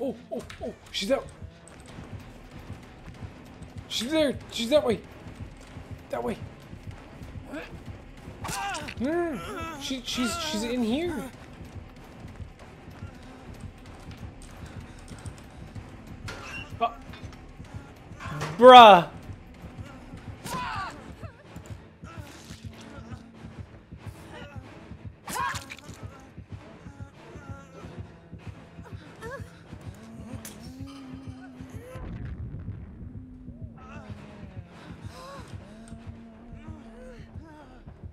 oh, oh, oh, she's out. She's there. She's that way. That way. Mm, she, she's she's in here. Oh. Bruh.